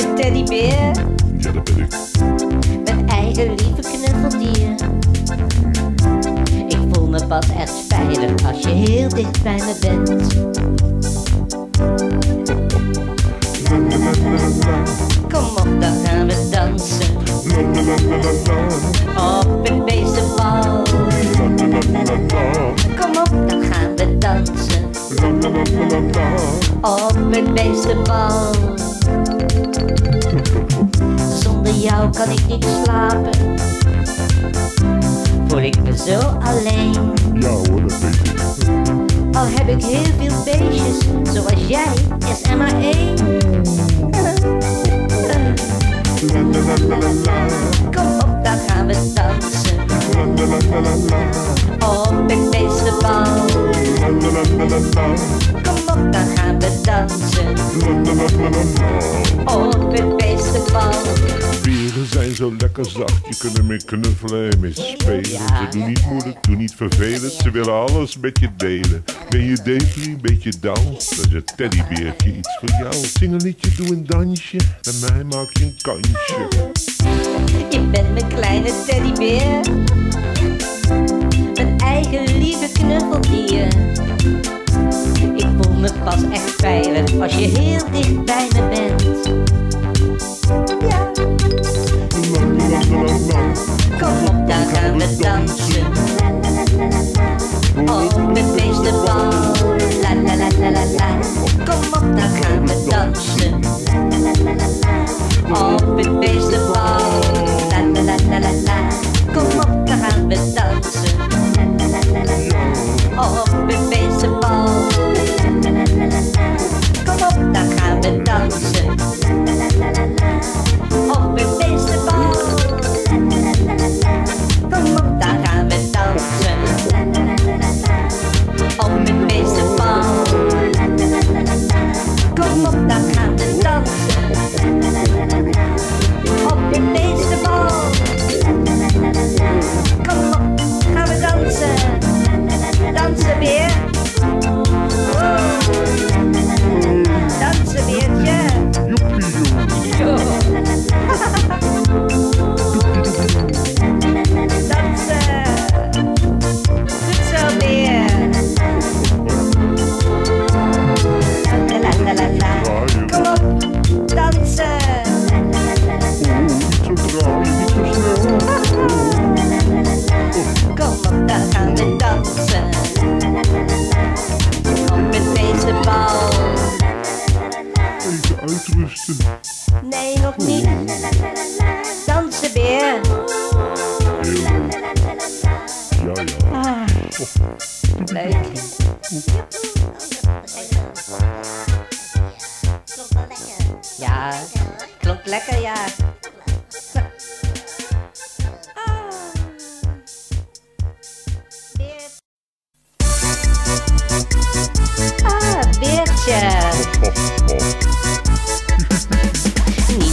kleine teddybeer. Ja, dat ben ik. Mijn eigen lieve knuffeldier. Ik voel me pas echt veilig als je heel dicht bij me bent. La la la la la. Kom op, dan gaan we dansen. La la la la la la. Op een beestenbal. La la la la la. Kom op, dan gaan we dansen. La la la la la. Op een beestenbal. Kan ik niet slapen. Voel ik me zo alleen. Ja hoor, dat weet ik. Al heb ik heel veel beestjes, zoals jij, is er maar één. Kom op, dan gaan we dansen. Op la la. Kom op, dan gaan we dansen. Op een beestenbal. Beren zijn zo lekker zacht, je kunt ermee knuffelen en mee spelen. Ze doen niet moeilijk, doen niet vervelend, ze willen alles met je delen. Ben je depri, een beetje down, dan is het teddybeertje iets voor jou. Zing een liedje, doe een dansje, en mij maak je een kansje. Je bent mijn kleine teddybeer. Mijn eigen lieve knuffeldier. Ik voel me pas echt veilig als je heel dicht bij me bent. Dansen. Op het beestenbal. La la la la la la. Uitrusten. Nee, nog niet. Dansen weer. Ja, ja. Ah, leuk.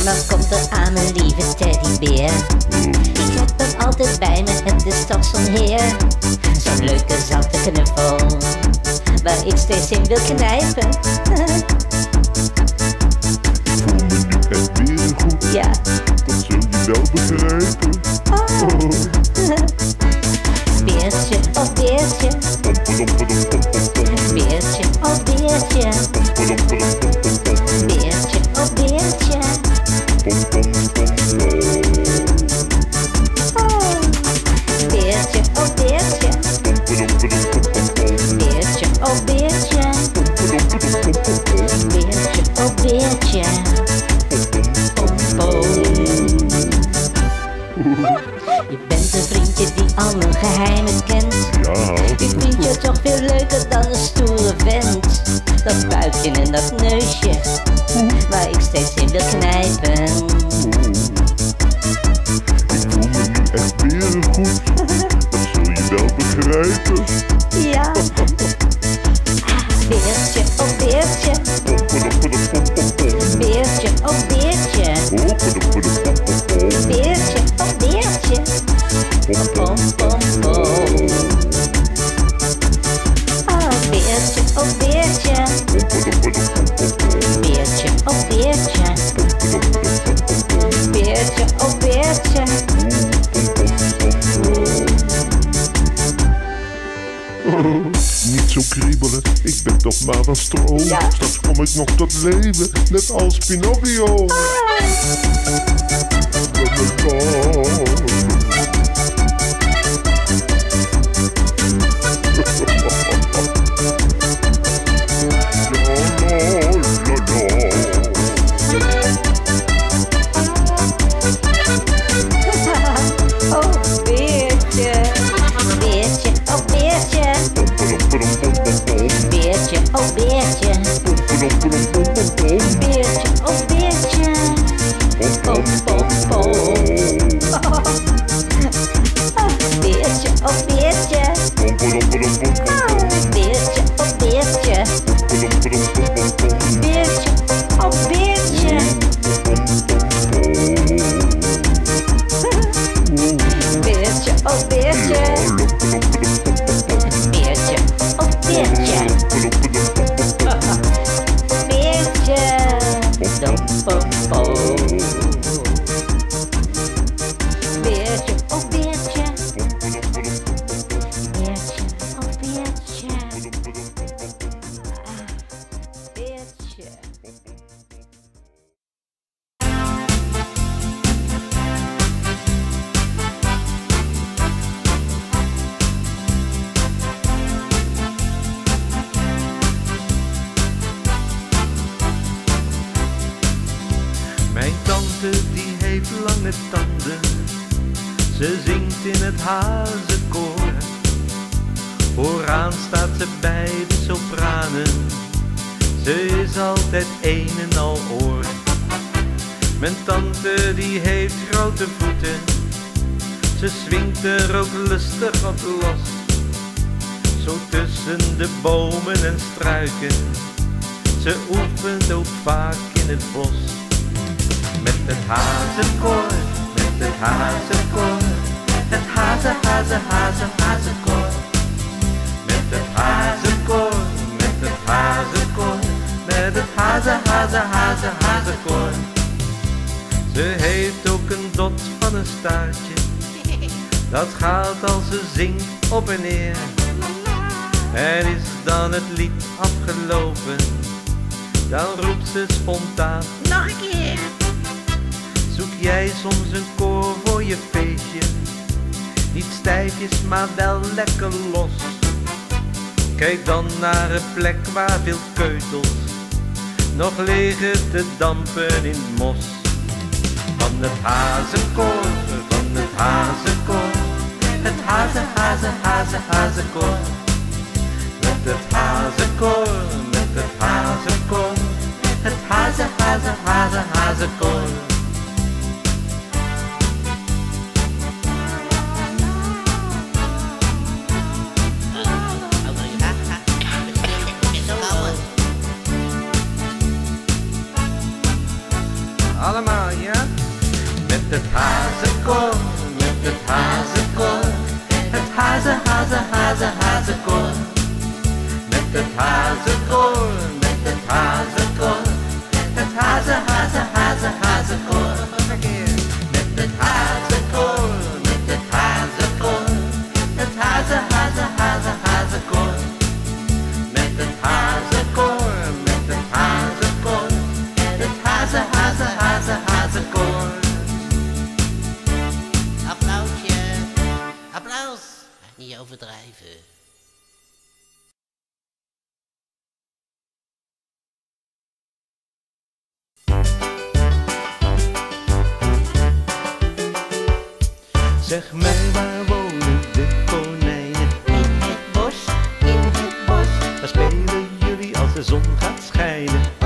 Niemand komt er aan mijn lieve teddybeer. Ik heb hem altijd bij me, het is toch zo'n heer. Zo'n leuke zachte knuffel, waar ik steeds in wil knijpen. Ik voel me nu echt weer goed, ja, dat zul je wel begrijpen. oh. Oh. Beertje, oh beertje, beertje, oh beertje, kriebelen, ik ben toch maar een stroom. Ja. Straks kom ik nog tot leven, net als Pinocchio. Oh tanden, ze zingt in het hazenkoor. Vooraan staat ze bij de sopranen, ze is altijd een en al oor. Mijn tante die heeft grote voeten, ze swingt er ook lustig op los. Zo tussen de bomen en struiken, ze oefent ook vaak in het bos. Met het hazenkoor, met het hazenkoor. Het hazen, hazen, hazen, hazenkoor. Met het hazenkoor, met het hazenkoor. Met het hazen, hazen, hazen, hazenkoor. Ze heeft ook een dot van een staartje. Dat gaat als ze zingt op en neer. En is dan het lied afgelopen, dan roept ze spontaan nog een keer. Zoek jij soms een koor voor je feestje? Niet stijfjes, maar wel lekker los. Kijk dan naar een plek waar veel keutels nog liggen te dampen in het mos. Van het hazenkoor, van het hazenkoor, het hazen, hazen, hazen, hazenkoor. Met het hazenkoor, Zeg mij waar wonen de konijnen? In het bos, in het bos, Waar spelen jullie als de zon gaat schijnen?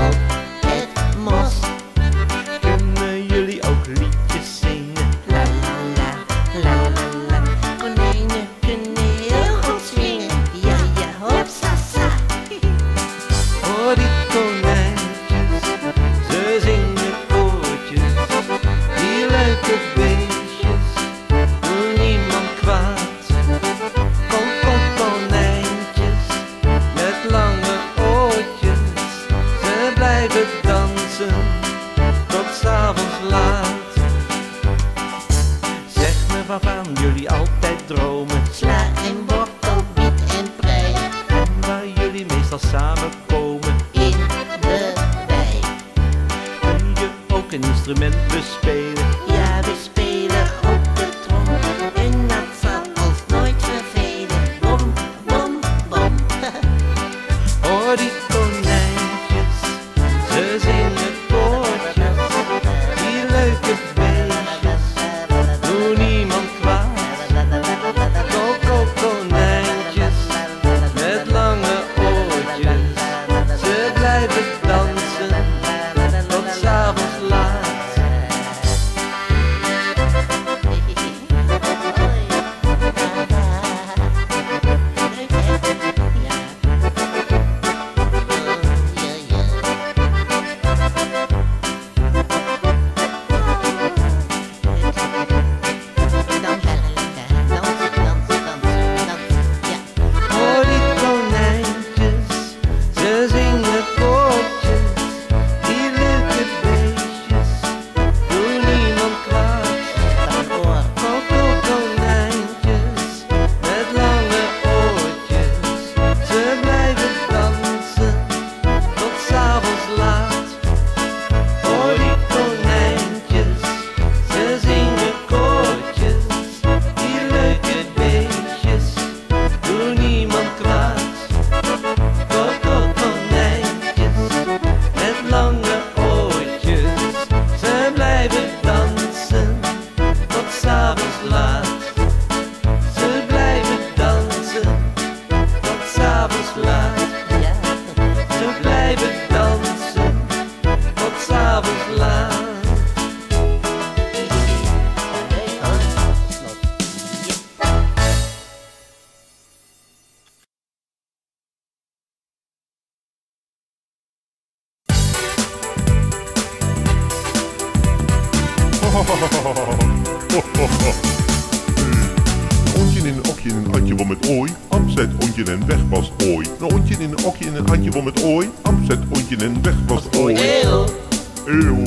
Met ooi. Amzet ontje en weg was ooi. Een ontje in een okje en een antje won met ooi. Amzet ontje en weg was ooi. Eeuw, Eeuw.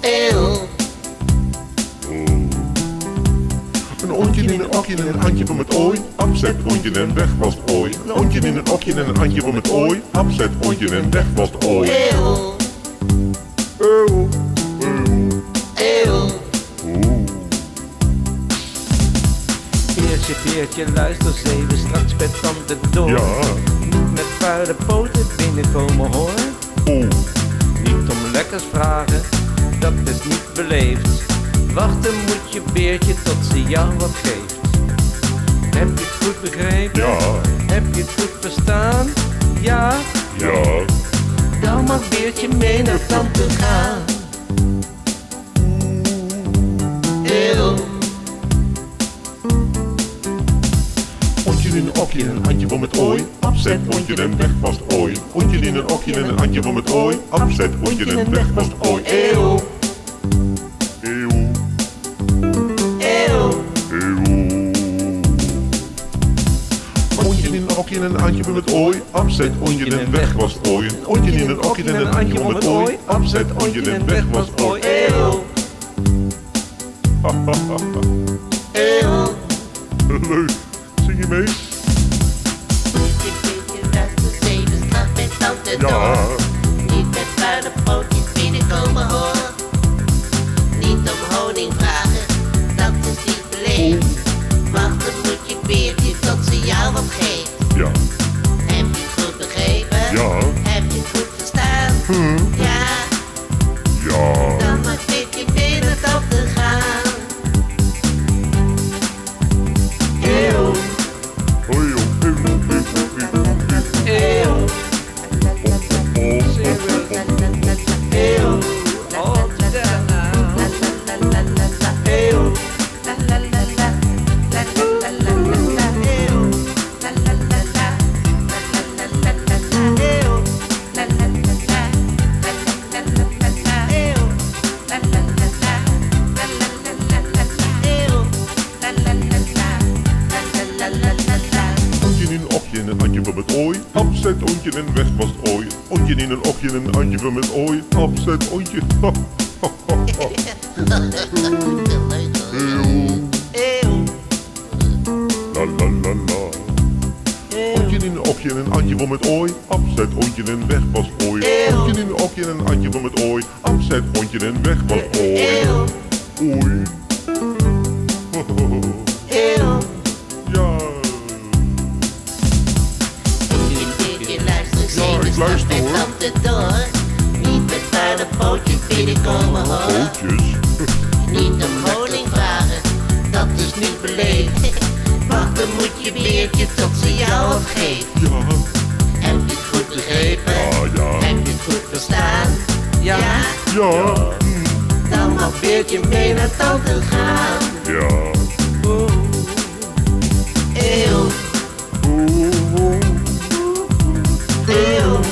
eeuw. Een ontje in een okje en een antje won met ooi. Amzet ontje en weg was ooi. Een ontje in een okje en een antje won met ooi. Amzet ontje en weg was ooi. Eeuw, Eeuw. eeuw. Peertje, luister eens even straks met tante door. Ja. Niet met vuile poten binnenkomen hoor. Oh. Niet om lekkers vragen, dat is niet beleefd. Wachten moet je beertje tot ze jou wat geeft. Heb je het goed begrepen? Ja. Heb je het goed verstaan? Ja, Ja. dan mag beertje mee naar tante gaan. Okje en een handje won met ooi. Afzet ontje en weg was ooi. Ontje in een okje en een handje won met ooi. Afzet ontje en weg was ooi. eeuw, Eeuw. eeuw. Eeuw. Ontje in een okje en een handje won met ooi. Afzet ontje en weg was ooi. Ontje in een okje en een handje won met ooi. Afzet ontje en weg was ooi. Eeuw, eeuw. Leuk. Zing je mee? Met tante Ja. door. een okje en een antje van met ooi. Afzet ooitje. Eeuw. Eeuw. La la la la. In een okje en een antje van met ooi. Afzet ooitje en weg was ooi. Okje in een okje en een antje van met ooi. Afzet ooitje en weg was ooi. Oei. Eeuw. Niet met vuile pootjes binnenkomen hoor. Pootjes? Niet om honing vragen, dat is niet beleefd. Wachten moet je beertje tot ze jou opgeeft. Heb je het goed begrepen? Heb je het goed verstaan? Ja. Ja. Dan mag beertje mee naar tante gaan. Ja. Eeuw. Eeuw.